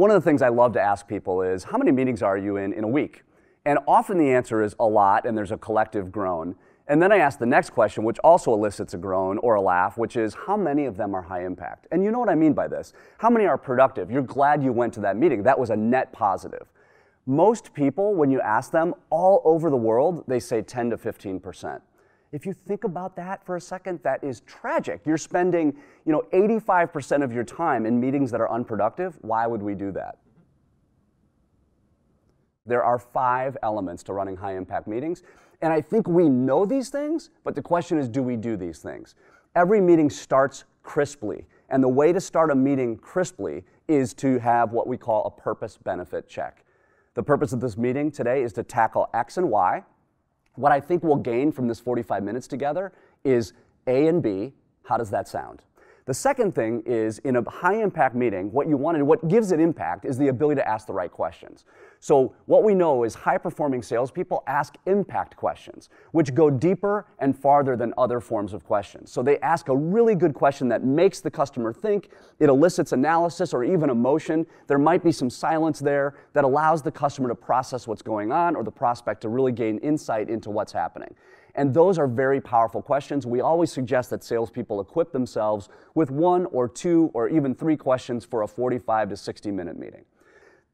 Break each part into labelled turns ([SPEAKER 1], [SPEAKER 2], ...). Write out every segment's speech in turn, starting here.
[SPEAKER 1] One of the things I love to ask people is, how many meetings are you in in a week? And often the answer is a lot, and there's a collective groan. And then I ask the next question, which also elicits a groan or a laugh, which is how many of them are high impact? And you know what I mean by this. How many are productive? You're glad you went to that meeting. That was a net positive. Most people, when you ask them all over the world, they say 10 to 15%. If you think about that for a second, that is tragic. You're spending, you know, 85% of your time in meetings that are unproductive. Why would we do that? There are five elements to running high impact meetings. And I think we know these things, but the question is do we do these things? Every meeting starts crisply. And the way to start a meeting crisply is to have what we call a purpose benefit check. The purpose of this meeting today is to tackle X and Y. What I think we'll gain from this 45 minutes together is A and B. How does that sound? The second thing is in a high impact meeting, what you want to, do, what gives it impact is the ability to ask the right questions. So what we know is high performing salespeople ask impact questions, which go deeper and farther than other forms of questions. So they ask a really good question that makes the customer think, it elicits analysis or even emotion. There might be some silence there that allows the customer to process what's going on or the prospect to really gain insight into what's happening. And those are very powerful questions. We always suggest that salespeople equip themselves with one or two or even three questions for a 45 to 60 minute meeting.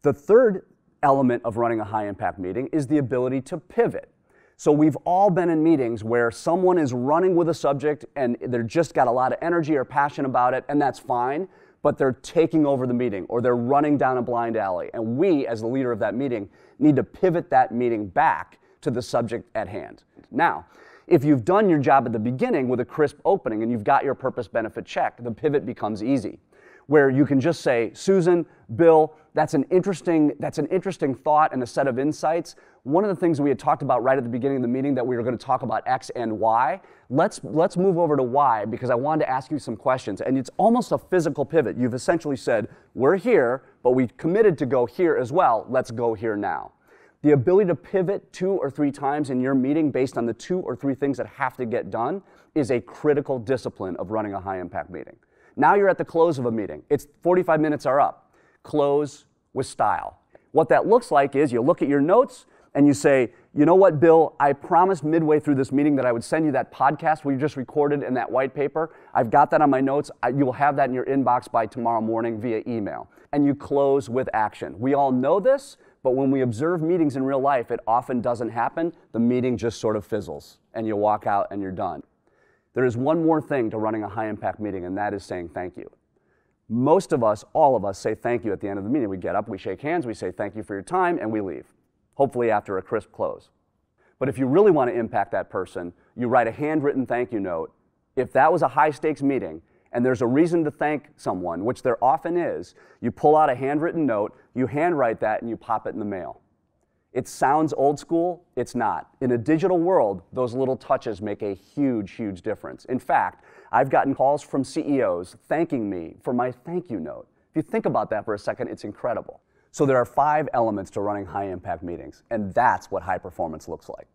[SPEAKER 1] The third element of running a high impact meeting is the ability to pivot. So we've all been in meetings where someone is running with a subject and they're just got a lot of energy or passion about it, and that's fine, but they're taking over the meeting or they're running down a blind alley. And we, as the leader of that meeting, need to pivot that meeting back to the subject at hand. Now, if you've done your job at the beginning with a crisp opening and you've got your purpose benefit check, the pivot becomes easy where you can just say, Susan, Bill, that's an interesting, that's an interesting thought and a set of insights. One of the things we had talked about right at the beginning of the meeting that we were going to talk about X and Y. Let's let's move over to Y because I wanted to ask you some questions. And it's almost a physical pivot. You've essentially said, we're here, but we committed to go here as well. Let's go here now. The ability to pivot two or three times in your meeting based on the two or three things that have to get done is a critical discipline of running a high impact meeting. Now you're at the close of a meeting. It's 45 minutes are up. Close with style. What that looks like is you look at your notes and you say, you know what, Bill, I promised midway through this meeting that I would send you that podcast we just recorded in that white paper. I've got that on my notes. I, you will have that in your inbox by tomorrow morning via email. And you close with action. We all know this, but when we observe meetings in real life, it often doesn't happen. The meeting just sort of fizzles and you walk out and you're done. There is one more thing to running a high impact meeting, and that is saying thank you. Most of us, all of us, say thank you at the end of the meeting. We get up, we shake hands, we say thank you for your time, and we leave, hopefully after a crisp close. But if you really want to impact that person, you write a handwritten thank you note. If that was a high stakes meeting and there's a reason to thank someone, which there often is, you pull out a handwritten note, you handwrite that, and you pop it in the mail. It sounds old school, it's not. In a digital world, those little touches make a huge, huge difference. In fact, I've gotten calls from CEOs thanking me for my thank you note. If you think about that for a second, it's incredible. So there are five elements to running high impact meetings, and that's what high performance looks like.